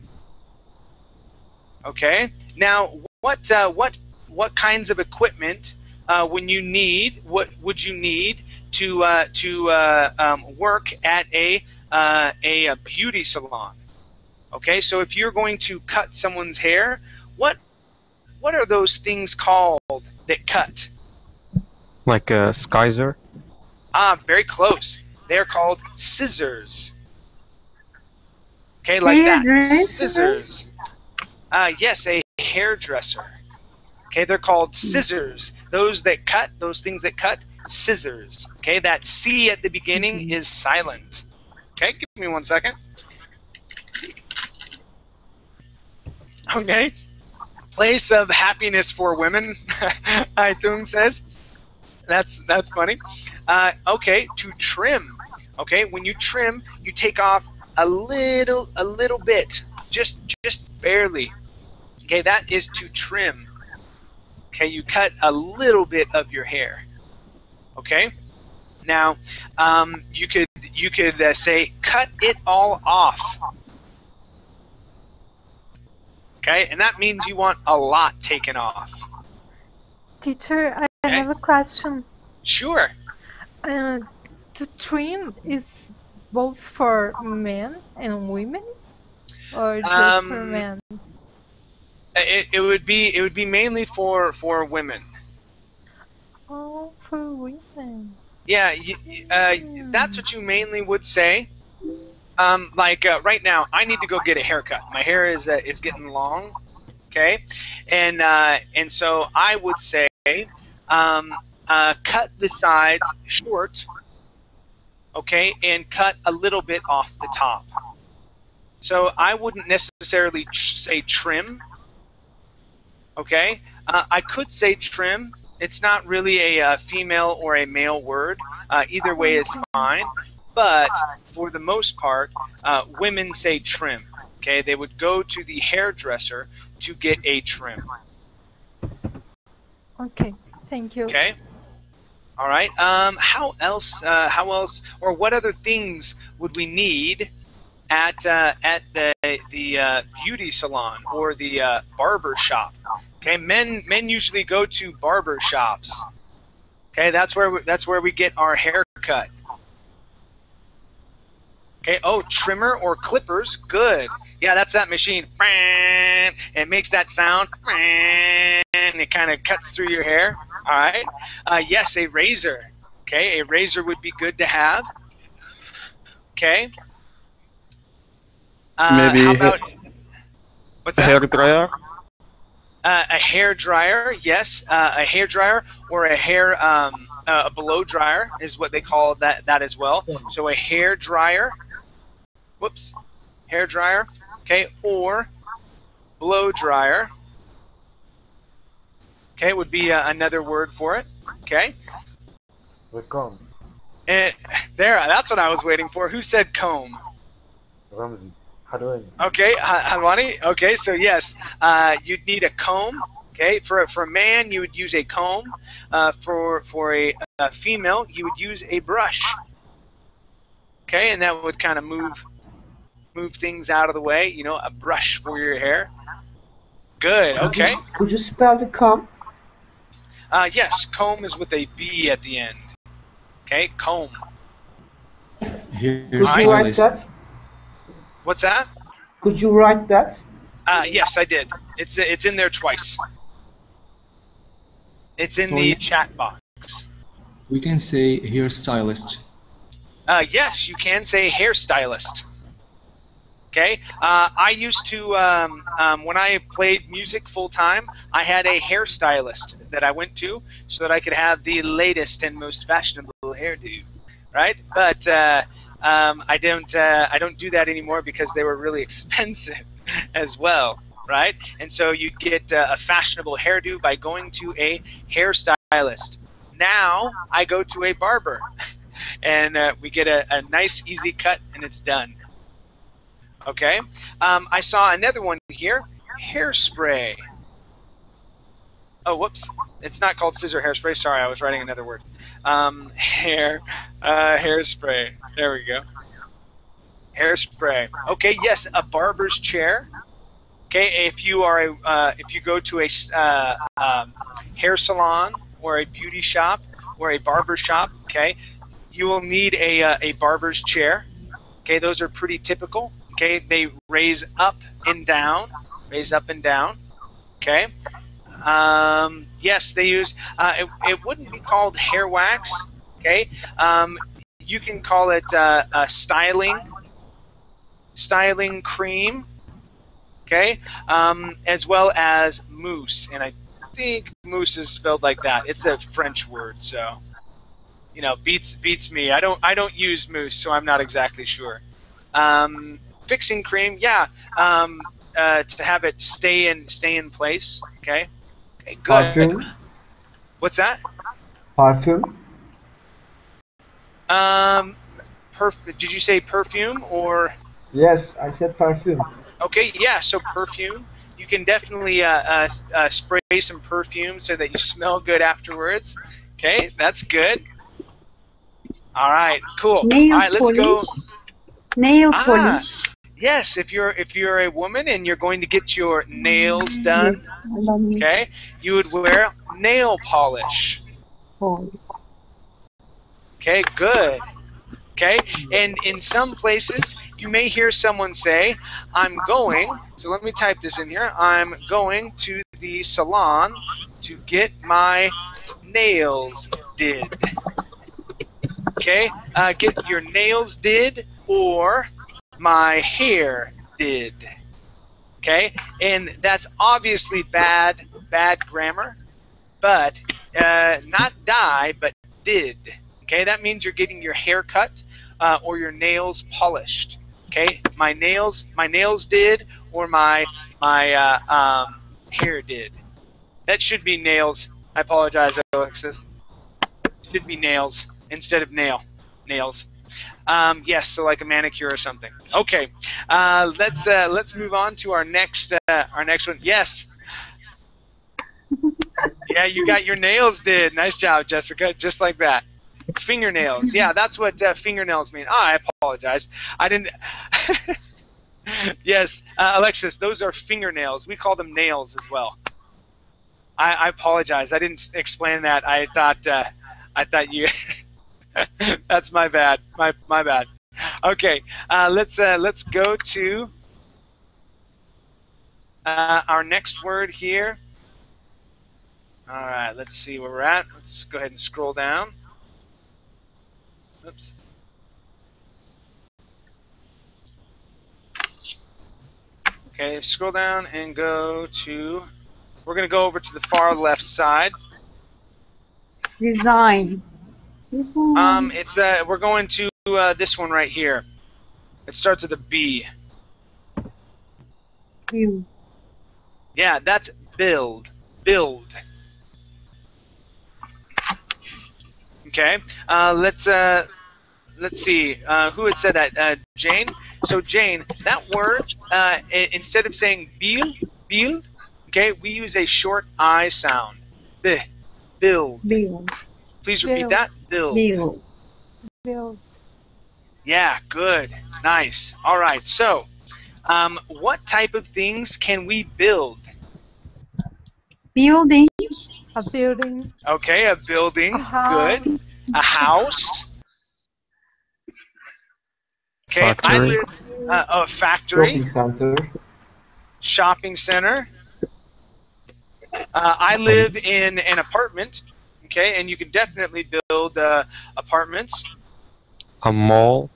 Speaker 1: Okay, now what uh, what what kinds of equipment uh, when you need what would you need to uh, to uh, um, work at a, uh, a a beauty salon? Okay, so if you're going to cut someone's hair, what what are those things called that cut?
Speaker 8: Like a skyzer.
Speaker 1: Ah, very close. They're called scissors. Okay, like that. Scissors. Uh, yes, a hairdresser. Okay, they're called scissors. Those that cut, those things that cut, scissors. Okay, that C at the beginning [LAUGHS] is silent. Okay, give me one second. Okay. Place of happiness for women, [LAUGHS] Aitung says. That's that's funny. Uh, okay, to trim. Okay, when you trim, you take off a little, a little bit, just, just barely. Okay, that is to trim. Okay, you cut a little bit of your hair. Okay, now um, you could you could uh, say cut it all off. Okay, and that means you want a lot taken off.
Speaker 10: Teacher, I I have a question.
Speaker 1: Sure.
Speaker 10: Uh, the trim is both for men and women, or just for
Speaker 1: Um,
Speaker 10: men?
Speaker 1: It, it would be it would be mainly for for women.
Speaker 10: Oh, for women.
Speaker 1: Yeah, y y- uh, that's what you mainly would say. Um, like uh, right now, I need to go get a haircut. My hair is uh, is getting long, okay, and uh, and so I would say, um, uh, cut the sides short, okay, and cut a little bit off the top. So I wouldn't necessarily tr- say trim. Okay, uh, I could say trim. It's not really a uh, female or a male word. Uh, either way is fine. But for the most part, uh, women say trim. Okay, they would go to the hairdresser to get a trim.
Speaker 10: Okay, thank you.
Speaker 1: Okay. All right. Um, how else? Uh, how else? Or what other things would we need at uh, at the the uh, beauty salon or the uh, barber shop? Okay. Men men usually go to barber shops. Okay. That's where we, that's where we get our hair cut. Okay. Oh, trimmer or clippers. Good. Yeah, that's that machine. It makes that sound. And it kind of cuts through your hair. All right. Uh, yes, a razor. Okay, a razor would be good to have. Okay. Uh,
Speaker 11: Maybe
Speaker 1: how about what's that?
Speaker 11: hair dryer.
Speaker 1: Uh, a hair dryer, yes, uh, a hair dryer or a hair um, uh, a blow dryer is what they call that that as well. So a hair dryer, whoops, hair dryer, okay, or blow dryer, okay, would be uh, another word for it. Okay,
Speaker 13: Welcome,
Speaker 1: and there, that's what I was waiting for. Who said comb?
Speaker 13: Ramzi. Hadouin.
Speaker 1: Okay, Ha- Halwani. Okay, so yes, uh, you'd need a comb. Okay, for a, for a man, you would use a comb. Uh, for for a, a female, you would use a brush. Okay, and that would kind of move move things out of the way. You know, a brush for your hair. Good. Okay.
Speaker 3: Could you spell the comb?
Speaker 1: Uh, yes, comb is with a B at the end. Okay, comb.
Speaker 3: Could you write that?
Speaker 1: What's that?
Speaker 3: Could you write that?
Speaker 1: Uh, yes, I did. It's it's in there twice. It's in
Speaker 7: So
Speaker 1: the
Speaker 7: you-
Speaker 1: chat box.
Speaker 7: We can say hairstylist.
Speaker 1: Uh, yes, you can say hairstylist. Okay. Uh, I used to um, um, when I played music full time. I had a hairstylist that I went to so that I could have the latest and most fashionable hairdo. Right. But uh, um, I don't. Uh, I don't do that anymore because they were really [LAUGHS] expensive as well. Right. And so you get uh, a fashionable hairdo by going to a hairstylist. Now I go to a barber. [LAUGHS] and uh, we get a, a nice easy cut and it's done okay um, i saw another one here hairspray oh whoops it's not called scissor hairspray sorry i was writing another word um, hair uh, hairspray there we go hairspray okay yes a barber's chair okay if you are a uh, if you go to a uh, um, hair salon or a beauty shop or a barber shop okay you will need a, uh, a barber's chair. Okay, those are pretty typical. Okay, they raise up and down, raise up and down. Okay. Um, yes, they use. Uh, it, it wouldn't be called hair wax. Okay. Um, you can call it uh, styling, styling cream. Okay, um, as well as mousse, and I think mousse is spelled like that. It's a French word, so you know beats beats me. I don't I don't use mousse, so I'm not exactly sure. Um, fixing cream, yeah, um, uh, to have it stay in stay in place. Okay, good.
Speaker 3: Parfum.
Speaker 1: What's that?
Speaker 3: Parfum.
Speaker 1: Um, perf. Did you say perfume or?
Speaker 3: Yes, I said perfume.
Speaker 1: Okay, yeah. So perfume. You can definitely uh, uh, uh, spray some perfume so that you smell good afterwards. Okay, that's good. All right, cool.
Speaker 6: Nail
Speaker 1: All right, let's go.
Speaker 6: polish. Nail
Speaker 1: Ah,
Speaker 6: polish.
Speaker 1: Yes. If you're if you're a woman and you're going to get your nails done, okay, you would wear nail polish. Okay, good. Okay, and in some places you may hear someone say, "I'm going." So let me type this in here. I'm going to the salon to get my nails did. Okay, uh, get your nails did or my hair did. Okay, and that's obviously bad, bad grammar, but uh, not die, but did. Okay, that means you're getting your hair cut uh, or your nails polished. Okay, my nails, my nails did, or my my uh, um, hair did. That should be nails. I apologize, Alexis. Should be nails instead of nail. Nails. Um, yes, so like a manicure or something. Okay, uh, let's uh, let's move on to our next uh, our next one. Yes. [LAUGHS] Yeah, you got your nails did. Nice job, Jessica. Just like that. Fingernails. Yeah, that's what uh, fingernails mean. Ah, I apologize. I didn't. [LAUGHS] yes, uh, Alexis, those are fingernails. We call them nails as well. I, I apologize. I didn't explain that. I thought uh, I thought you. [LAUGHS] [LAUGHS] That's my bad. My my bad. Okay, uh, let's uh, let's go to uh, our next word here. All right, let's see where we're at. Let's go ahead and scroll down. Oops. Okay, scroll down and go to. We're gonna go over to the far left side.
Speaker 6: Design.
Speaker 1: Um, it's uh, we're going to uh, this one right here. It starts with a B.
Speaker 6: Build.
Speaker 1: Yeah, that's build. Build. Okay. Uh, let's uh, let's see. Uh, who had said that? Uh, Jane. So Jane, that word uh, instead of saying build, build. Okay, we use a short I sound. B. Build.
Speaker 6: Build.
Speaker 1: Please repeat
Speaker 10: Build.
Speaker 1: that. Build.
Speaker 6: Build.
Speaker 10: Build.
Speaker 1: Yeah, good. Nice. All right. So, um, what type of things can we build?
Speaker 6: Building.
Speaker 10: A building.
Speaker 1: Okay, a building.
Speaker 10: house.
Speaker 1: Good. A house. Okay, I live uh, a factory,
Speaker 3: Shopping center.
Speaker 1: shopping center. Uh, I live in an apartment. Okay, and you can definitely build uh, apartments.
Speaker 8: A mall.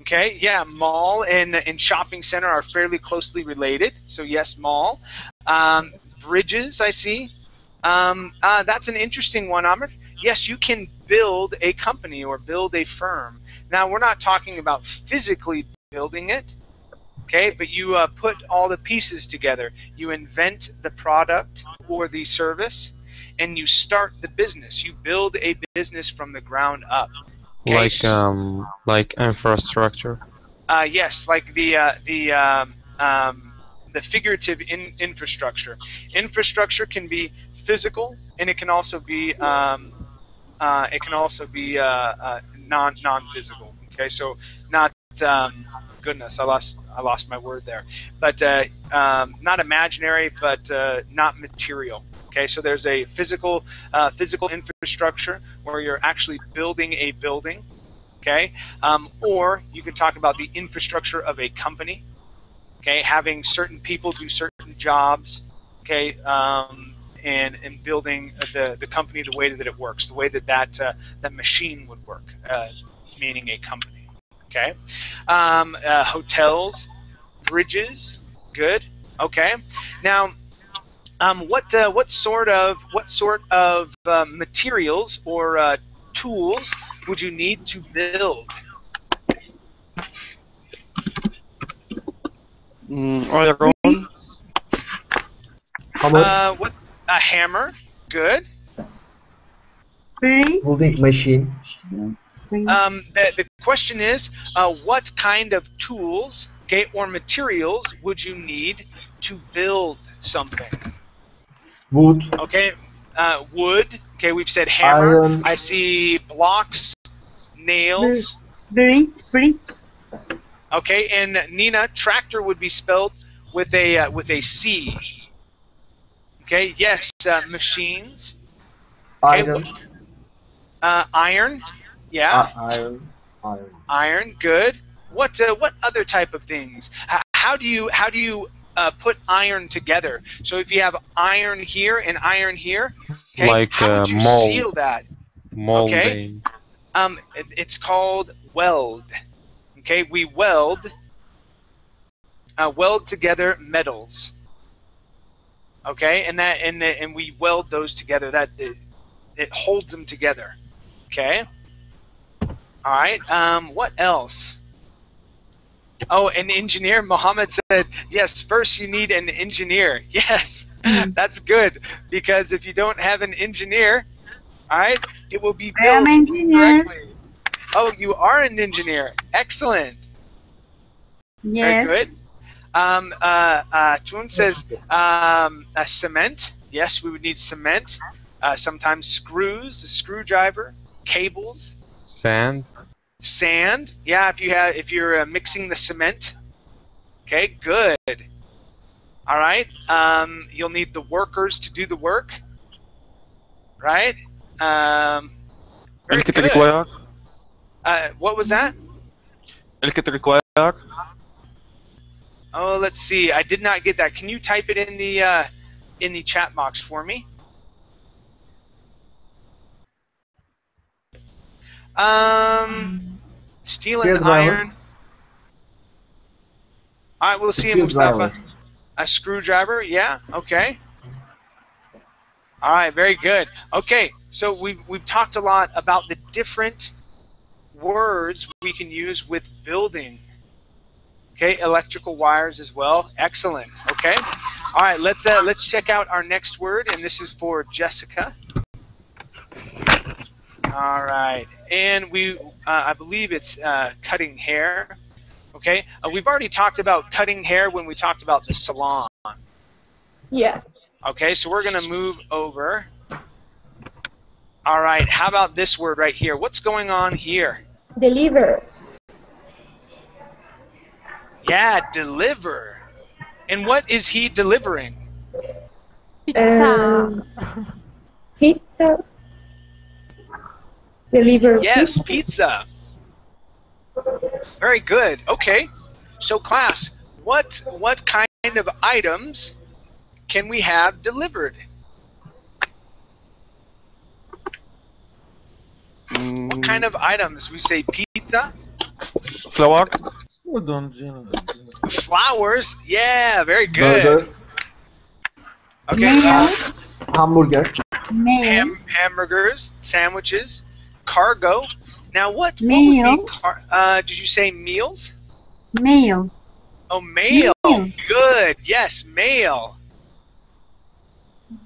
Speaker 1: Okay, yeah, mall and, and shopping center are fairly closely related. So yes, mall. Um, bridges, I see. Um, uh, that's an interesting one, Amr. Yes, you can build a company or build a firm. Now, we're not talking about physically building it, okay, but you uh, put all the pieces together. You invent the product or the service, and you start the business. You build a business from the ground up. Okay,
Speaker 8: Like um like infrastructure.
Speaker 1: uh, yes, like the uh, the um, um, the figurative in- infrastructure. Infrastructure can be physical, and it can also be um, uh, it can also be uh, uh, non non physical. Okay, so not um, goodness, I lost I lost my word there, but uh, um, not imaginary, but uh, not material. Okay, so there's a physical uh, physical infrastructure where you're actually building a building okay? Um, or you can talk about the infrastructure of a company okay? Having certain people do certain jobs okay? Um, and and building the the company the way that it works the way that that uh, that machine would work uh, meaning a company okay? Um, uh, hotels bridges good okay? Now um, what uh, what sort of what sort of uh, materials or uh, tools would you need to build?
Speaker 11: Mm, iron.
Speaker 3: Hammer.
Speaker 1: Uh, what a hammer? Good.
Speaker 6: Brick.
Speaker 3: Building machine.
Speaker 1: Um, the, the question is, uh, what kind of tools, okay, or materials would you need to build something?
Speaker 3: Wood,
Speaker 1: Okay, uh, wood. Okay, we've said hammer.
Speaker 3: Iron.
Speaker 1: I see blocks, nails.
Speaker 6: Bricks, bricks,
Speaker 1: Okay, and Nina, tractor would be spelled with a uh, with a C. Okay, yes, uh, machines. Okay,
Speaker 3: iron,
Speaker 1: Uh, iron. Yeah,
Speaker 3: uh, iron, iron.
Speaker 1: iron. Good. What uh, what other type of things? H- how do you how do you uh, put iron together? So if you have iron here and iron here, okay,
Speaker 8: Like,
Speaker 1: how would
Speaker 8: uh,
Speaker 1: you
Speaker 8: mold.
Speaker 1: seal that?
Speaker 8: Molding.
Speaker 1: Um, it- it's called weld. Okay, we weld uh, weld together metals. Okay, and that and the, and we weld those together. That it, it holds them together. Okay. All right. Um, what else? Oh, an engineer. Muhammad said, "Yes. First, you need an engineer. [LAUGHS] Yes, that's good because if you don't have an engineer, all right, it will be
Speaker 6: I am
Speaker 1: built
Speaker 6: engineer.
Speaker 1: incorrectly. Oh, you are an engineer. Excellent. Very good.
Speaker 6: Yes.
Speaker 1: Um, uh, uh, Chun says um, uh, cement. Yes, we would need cement. Uh, sometimes screws, a screwdriver, cables,
Speaker 8: Sand.
Speaker 1: Sand, yeah. If you have, if you're uh, mixing the cement, okay, good. All right. Um, you'll need the workers to do the work, right? Um,
Speaker 11: El.
Speaker 1: Uh, what was that? Oh, let's see. I did not get that. Can you type it in the uh, in the chat box for me? Um, steel and iron. All right, we'll see you, Mustafa. A screwdriver. Yeah. Okay. All right. Very good. Okay. So we've we've talked a lot about the different words we can use with building. Okay, electrical wires as well. Excellent. Okay. All right, let's uh, let's check out our next word, and this is for Jessica. All right, and we uh, I believe it's uh, cutting hair. Okay, uh, we've already talked about cutting hair when we talked about the salon.
Speaker 4: Yeah.
Speaker 1: Okay, so we're gonna move over. All right, how about this word right here? What's going on here?
Speaker 4: Deliver.
Speaker 1: Yeah, deliver. And what is he delivering?
Speaker 4: Um, pizza. Deliver.
Speaker 1: Yes, pizza. Very good. Okay. So class, what what kind of items can we have delivered? What kind of items? We say pizza,
Speaker 11: flour
Speaker 9: Hold on, Gina.
Speaker 1: flowers. Yeah, very good.
Speaker 3: burger,
Speaker 1: Okay.
Speaker 6: Mail.
Speaker 1: uh,
Speaker 3: hamburger,
Speaker 6: Mail.
Speaker 1: ham, hamburgers, sandwiches, cargo. Now, what, what would
Speaker 6: Meal.
Speaker 1: be car- uh, did you say meals?
Speaker 6: Mail.
Speaker 1: Oh, mail.
Speaker 6: Mail.
Speaker 1: Good. Yes, mail.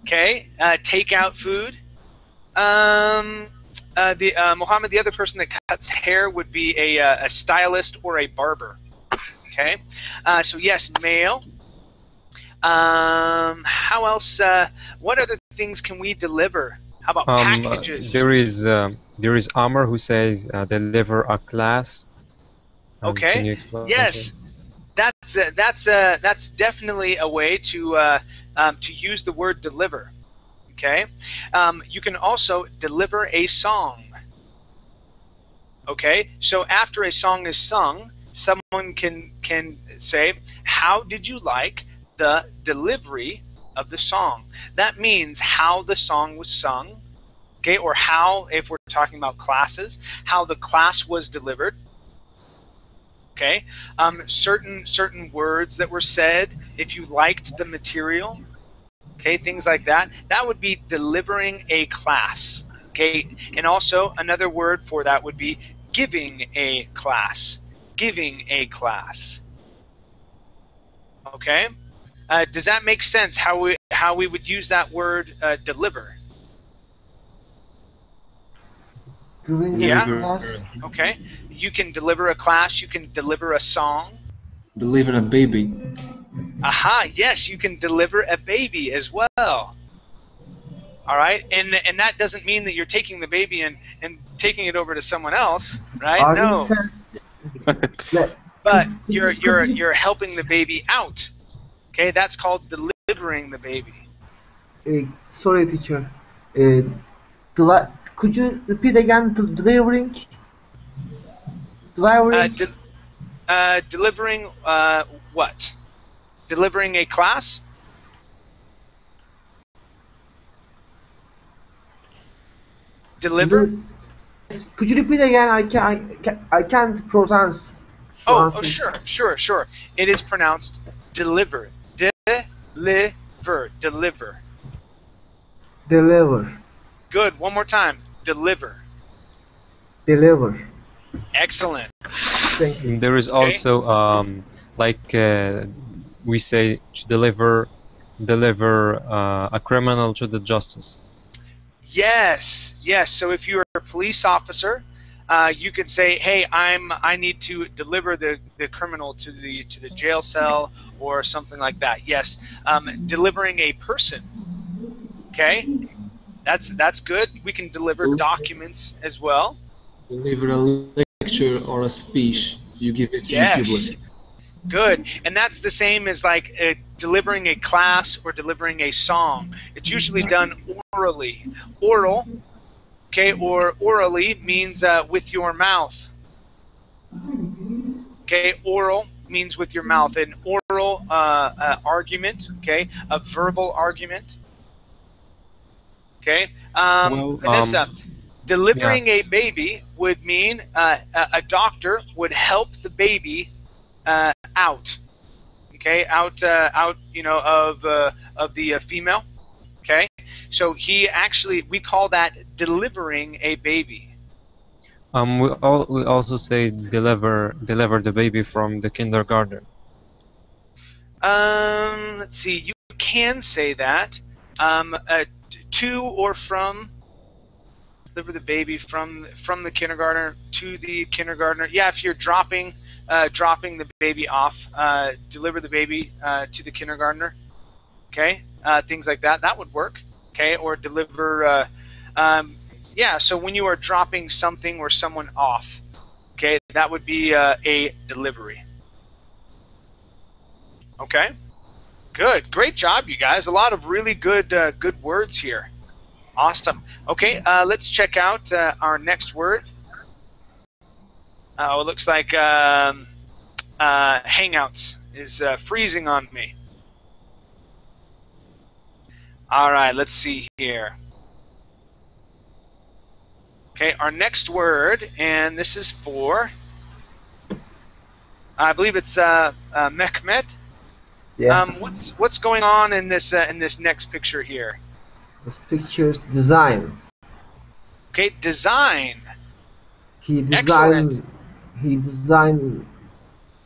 Speaker 1: Okay. Uh, takeout food. Um, uh, the uh, Mohammed, the other person that cuts hair would be a, uh, a stylist or a barber. Okay. Uh, so yes, mail. Um, how else? Uh, what other things can we deliver? How about
Speaker 8: Um,
Speaker 1: packages?
Speaker 8: there is um, there is Amr who says uh, deliver a class. Um,
Speaker 1: Okay.
Speaker 8: Can you explain?
Speaker 1: Yes, that's uh, that's uh, that's definitely a way to uh, um, to use the word deliver. Okay, um, you can also deliver a song. Okay, so after a song is sung, someone can can say, "How did you like the delivery of the song?" That means how the song was sung. Okay, or how, if we're talking about classes, how the class was delivered okay um, certain certain words that were said if you liked the material okay things like that that would be delivering a class okay and also another word for that would be giving a class giving a class okay uh, does that make sense how we how we would use that word uh, deliver
Speaker 3: Delivering
Speaker 1: Yeah. Okay. You can deliver a class. You can deliver a song.
Speaker 7: Deliver a baby.
Speaker 1: Aha, yes, you can deliver a baby as well. All right, and and that doesn't mean that you're taking the baby and and taking it over to someone else, right?
Speaker 3: Are
Speaker 1: no,
Speaker 3: you [LAUGHS]
Speaker 1: but you're you're you're helping the baby out. Okay, that's called delivering the baby.
Speaker 3: uh, sorry, teacher. Uh, could you repeat again? Delivering. Delivering.
Speaker 1: Uh, de- uh, delivering uh, what? Delivering a class? Deliver?
Speaker 3: Could you repeat again? I can I, can, I can't pronounce.
Speaker 1: Oh, oh, sure, sure, sure. It is pronounced deliver. Deliver. Deliver.
Speaker 3: Deliver.
Speaker 1: Good. One more time. Deliver.
Speaker 3: Deliver.
Speaker 1: Excellent.
Speaker 3: Thank you.
Speaker 8: There is also um, like uh, we say to deliver deliver uh, a criminal to the justice.
Speaker 1: Yes, yes. So if you're a police officer, uh, you could say, "Hey, I'm I need to deliver the, the criminal to the to the jail cell or something like that." Yes, um, delivering a person. Okay, that's that's good. We can deliver documents as well.
Speaker 7: Deliver a lecture or a speech. You give it to the
Speaker 1: Yes.
Speaker 7: public.
Speaker 1: Good. And that's the same as like uh, delivering a class or delivering a song. It's usually done orally. Oral, okay, or orally means uh, with your mouth. Okay, oral means with your mouth. An oral uh, uh, argument, okay, a verbal argument. Okay, um,
Speaker 8: Well,
Speaker 1: Vanessa,
Speaker 8: um,
Speaker 1: delivering a baby would mean uh, a, a doctor would help the baby uh, out. Okay, out, uh, out, you know, of uh, of the uh, female. Okay, so he actually we call that delivering a baby.
Speaker 8: Um, we, al- we also say deliver deliver the baby from the kindergarten.
Speaker 1: Um, let's see. You can say that. Um, uh, to or from. Deliver the baby from from the kindergartner to the kindergartner. Yeah, if you're dropping uh, dropping the baby off, uh, deliver the baby uh, to the kindergartner. Okay, uh, things like that. That would work. Okay, or deliver. Uh, um, yeah, so when you are dropping something or someone off, okay, that would be uh, a delivery. Okay. Good. Great job, you guys. A lot of really good uh, good words here. Awesome. Okay, uh, let's check out uh, our next word. Oh, it looks like um, Hangouts is freezing on me. All right, let's see here. Okay, our next word, and this is for, I believe it's uh, uh, Mehmet.
Speaker 3: Yeah.
Speaker 1: Um, what's what's going on in this uh, in this next picture here?
Speaker 3: This picture's design.
Speaker 1: Okay, design.
Speaker 3: He designed.
Speaker 1: Excellent.
Speaker 3: He designed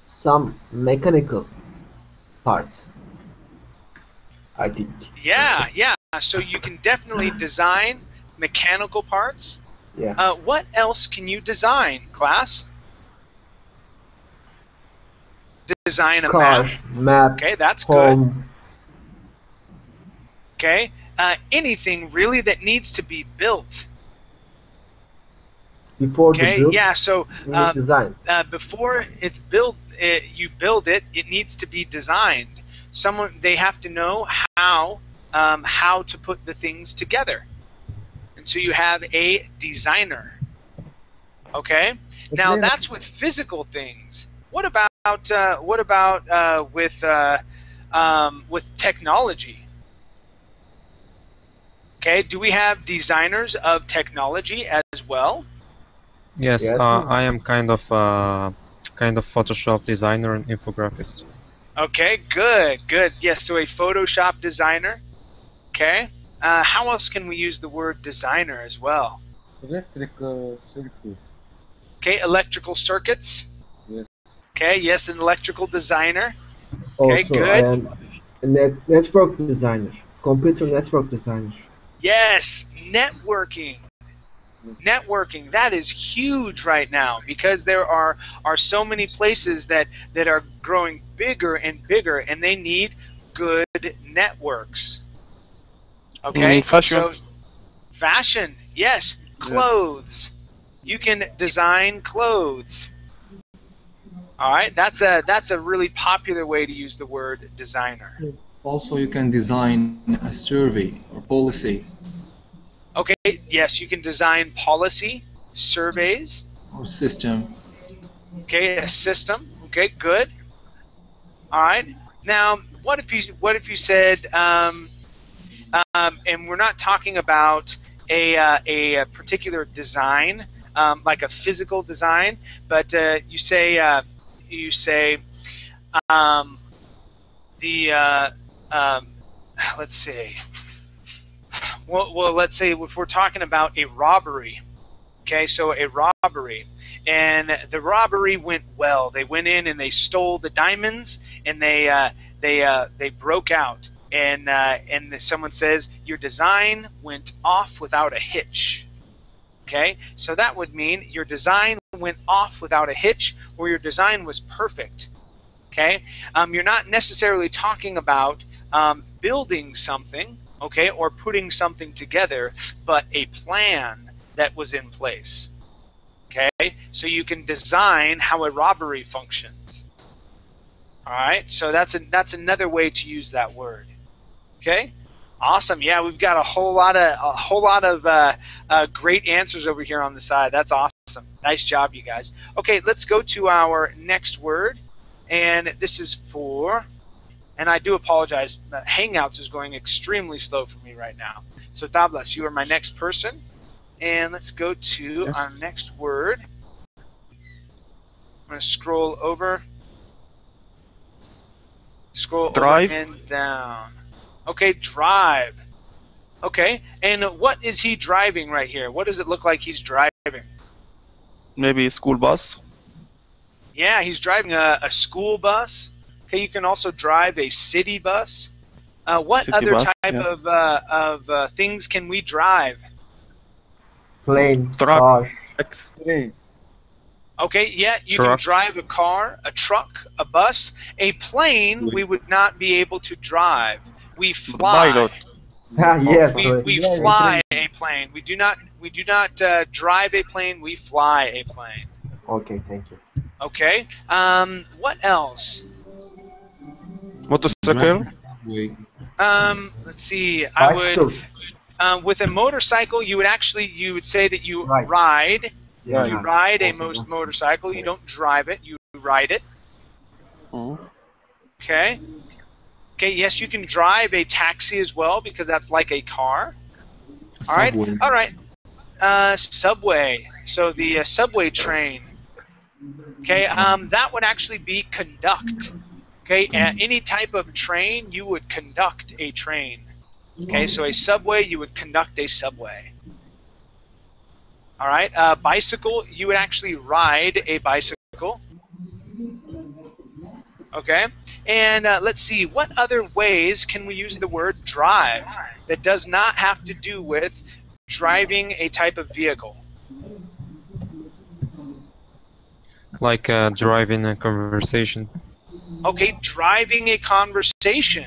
Speaker 3: some mechanical parts. I think.
Speaker 1: Yeah, yeah. So you can definitely design mechanical parts.
Speaker 3: Yeah.
Speaker 1: Uh, what else can you design, class? Design a
Speaker 3: Car,
Speaker 1: map.
Speaker 3: map.
Speaker 1: Okay, that's good. Okay, uh, anything really that needs to be built.
Speaker 3: Before
Speaker 1: Okay,
Speaker 3: build,
Speaker 1: yeah. So uh,
Speaker 3: design.
Speaker 1: uh, before it's built, it, you build it. It needs to be designed. Someone they have to know how um, how to put the things together, and so you have a designer. Okay. Now
Speaker 3: Yeah.
Speaker 1: that's with physical things. What about uh, what about uh, with uh, um, with technology? Okay. Do we have designers of technology as well?
Speaker 8: Yes,
Speaker 3: Yes.
Speaker 8: uh, I am kind of uh, kind of Photoshop designer and infographist.
Speaker 1: Okay, good, good. Yes, so a Photoshop designer. Okay. Uh, how else can we use the word designer as well?
Speaker 9: Electric uh, circuit.
Speaker 1: Okay, electrical circuits.
Speaker 9: Yes.
Speaker 1: Okay, yes, an electrical designer. Okay,
Speaker 3: also,
Speaker 1: good.
Speaker 3: A net, network designer, computer network designer.
Speaker 1: Yes, networking. networking that is huge right now because there are are so many places that that are growing bigger and bigger and they need good networks okay
Speaker 11: fashion.
Speaker 1: so fashion yes clothes you can design clothes all right that's a that's a really popular way to use the word designer
Speaker 7: Also, you can design a survey or policy
Speaker 1: okay yes you can design policy surveys
Speaker 7: or system.
Speaker 1: Okay, a system. Okay, good. All right. Now, what if you what if you said, um, um, and we're not talking about a uh, a, uh particular design, um, like a physical design, but uh, you say uh, you say um, the uh, um, let's see. Well, well, let's say if we're talking about a robbery, Okay, so a robbery, and the robbery went well. They went in and they stole the diamonds, and they uh, they they broke out. And uh, and someone says your design went off without a hitch. Okay, so that would mean your design went off without a hitch, or your design was perfect. Okay, um, you're not necessarily talking about um, building something, okay, or putting something together, but a plan that was in place. Okay, so you can design how a robbery functions. All right, so that's a, that's another way to use that word. Okay, awesome. Yeah, we've got a whole lot of a whole lot of uh, uh, great answers over here on the side. That's awesome. Nice job, you guys. Okay, let's go to our next word, and this is for. And I do apologize. Hangouts is going extremely slow for me right now. So Tablas, you are my next person. And let's go to
Speaker 11: Yes.
Speaker 1: our next word. I'm going to scroll over. Scroll
Speaker 11: Drive.
Speaker 1: over and down. Okay, drive. Okay, and what is he driving right here? What does it look like he's driving?
Speaker 11: Maybe a school bus.
Speaker 1: Yeah, he's driving a, a school bus. Okay, you can also drive a city bus. Uh, what
Speaker 11: City
Speaker 1: other
Speaker 11: bus,
Speaker 1: type
Speaker 11: yeah.
Speaker 1: of uh, of uh, things can we drive?
Speaker 3: Plane,
Speaker 11: Truck.
Speaker 3: car,
Speaker 13: Train.
Speaker 1: Okay, yeah, you
Speaker 8: Truck.
Speaker 1: can drive a car, a truck, a bus. A plane, we would not be able to drive. We fly. [LAUGHS]
Speaker 3: Ah, yes.
Speaker 1: We,
Speaker 3: sorry.
Speaker 1: we
Speaker 3: Yeah,
Speaker 1: fly a plane. We do not we do not uh, drive a plane. We fly a plane.
Speaker 3: Okay, thank you.
Speaker 1: Okay. Um, what else?
Speaker 11: Motorcycle.
Speaker 7: Drive a subway.
Speaker 1: Um, let's see. I
Speaker 3: Bicycle.
Speaker 1: would uh, with a motorcycle. You would actually you would say that you
Speaker 3: Right.
Speaker 1: ride.
Speaker 3: Yeah,
Speaker 1: You
Speaker 3: yeah.
Speaker 1: ride a most
Speaker 3: that's-
Speaker 1: motorcycle. You don't drive it. You ride it.
Speaker 11: Mm.
Speaker 1: Okay. Okay. Yes, you can drive a taxi as well because that's like a car.
Speaker 7: A
Speaker 1: All right.
Speaker 7: subway.
Speaker 1: All right. Uh, subway. So the uh, subway train. Okay. Um, that would actually be conduct. Okay. Uh, any type of train, you would conduct a train. Okay. So a subway, you would conduct a subway. All right. Uh, bicycle, you would actually ride a bicycle. Okay. And uh, let's see, what other ways can we use the word drive that does not have to do with driving a type of vehicle?
Speaker 8: Like uh, driving a conversation.
Speaker 1: Okay, driving a conversation.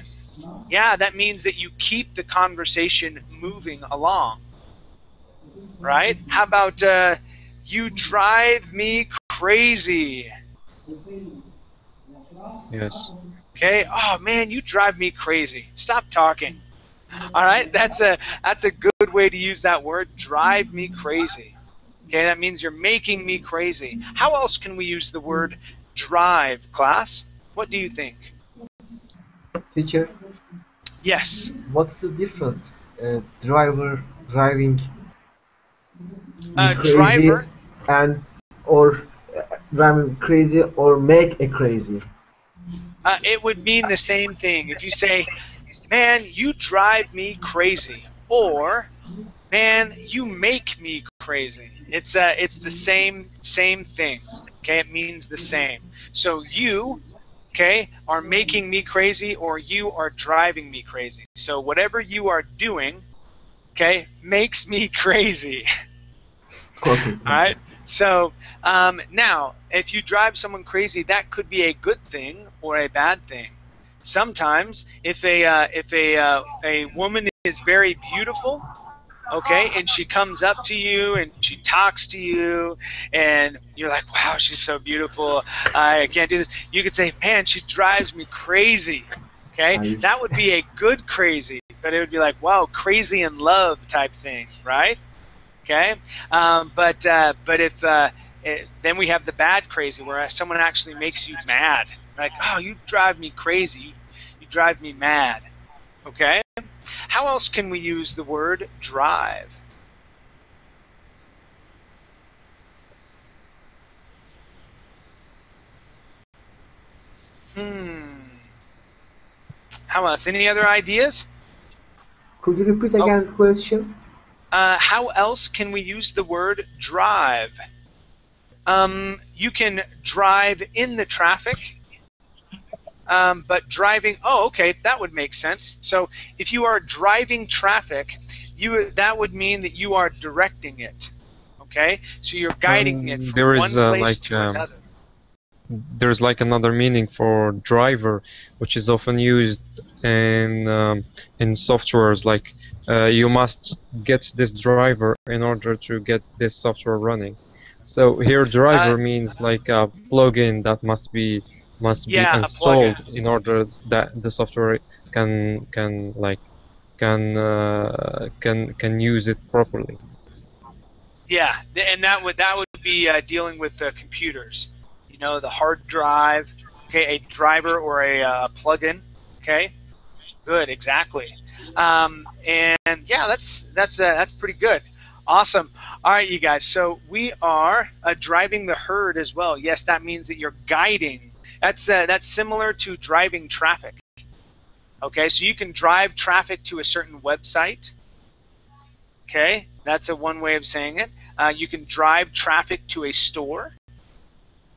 Speaker 1: Yeah, that means that you keep the conversation moving along. Right? How about uh, you drive me crazy?
Speaker 8: Yes.
Speaker 1: Okay. Oh man, you drive me crazy. Stop talking. All right. That's a that's a good way to use that word. Drive me crazy. Okay. That means you're making me crazy. How else can we use the word drive, class? What do you think?
Speaker 3: Teacher,
Speaker 1: Yes.
Speaker 3: what's the difference? Uh, driver driving
Speaker 1: Uh, driver.
Speaker 3: and or uh, driving crazy or make a crazy.
Speaker 1: Uh, it would mean the same thing if you say, "Man, you drive me crazy," or "Man, you make me crazy." It's uh, it's the same same thing. Okay, it means the same. So you, okay, are making me crazy, or you are driving me crazy. So whatever you are doing, okay, makes me [LAUGHS] crazy. All right. So um, now, if you drive someone crazy, that could be a good thing or a bad thing. Sometimes, if a uh, if a uh, a woman is very beautiful, okay, and she comes up to you and she talks to you, and you're like, "Wow, she's so beautiful. I can't do this." You could say, "Man, she drives me crazy." Okay, that would be a good crazy, but it would be like, "Wow, crazy in love" type thing, right? Okay, um, but uh, but if uh, it, then we have the bad crazy where someone actually makes you mad, like oh you drive me crazy, you, drive me mad. Okay, how else can we use the word drive? Hmm. How else? Any other ideas?
Speaker 3: Could you repeat again the question?
Speaker 1: Uh, how else can we use the word drive? Um, you can drive in the traffic, um, but driving. Oh, okay, that would make sense. So if you are driving traffic, you that would mean that you are directing it. Okay, so you're guiding
Speaker 8: Um,
Speaker 1: it from
Speaker 8: there is,
Speaker 1: one
Speaker 8: uh,
Speaker 1: place
Speaker 8: like,
Speaker 1: to
Speaker 8: um,
Speaker 1: another.
Speaker 8: there's like another meaning for driver, which is often used in um, in softwares. Like you must get this driver in order to get this software running. So here, driver
Speaker 1: Uh,
Speaker 8: means like a plugin that must be must
Speaker 1: Yeah,
Speaker 8: be installed in order that the software can can like can uh, can can use it properly.
Speaker 1: Yeah, and that would that would be uh, dealing with uh, computers. You know, the hard drive. Okay, a driver or a uh, plugin. Okay, good, exactly. Um, and yeah, that's that's uh, that's pretty good. Awesome. All right, you guys. So we are uh, driving the herd as well. Yes, that means that you're guiding. That's uh, that's similar to driving traffic. Okay, so you can drive traffic to a certain website. Okay, that's a one way of saying it. Uh, you can drive traffic to a store.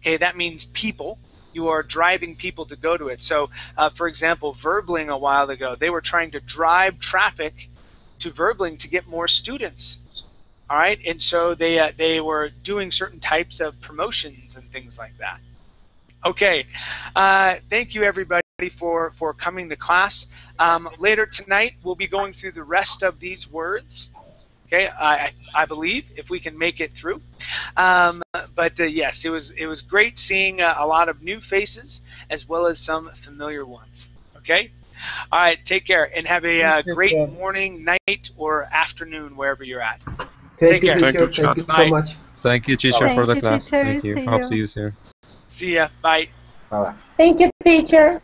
Speaker 1: Okay, that means people. You are driving people to go to it. So, uh, for example, Verbling a while ago, they were trying to drive traffic to Verbling to get more students. All right, and so they uh, they were doing certain types of promotions and things like that. Okay, uh, thank you everybody for for coming to class. Um, later tonight, we'll be going through the rest of these words. Okay, I I believe if we can make it through. Um, but uh, yes, it was it was great seeing uh, a lot of new faces as well as some familiar ones. Okay, all right, take care and have a uh, great
Speaker 3: care.
Speaker 1: morning, night, or afternoon wherever you're at.
Speaker 3: Thank
Speaker 1: take
Speaker 3: you,
Speaker 1: care.
Speaker 3: teacher. Thank you so much.
Speaker 8: Thank you, teacher,
Speaker 10: Thank
Speaker 8: for the
Speaker 10: you,
Speaker 8: class.
Speaker 10: teacher.
Speaker 8: Thank you.
Speaker 10: See
Speaker 8: Hope
Speaker 10: you.
Speaker 8: to see you soon.
Speaker 1: See ya. Bye.
Speaker 3: Bye bye.
Speaker 4: Thank you, teacher.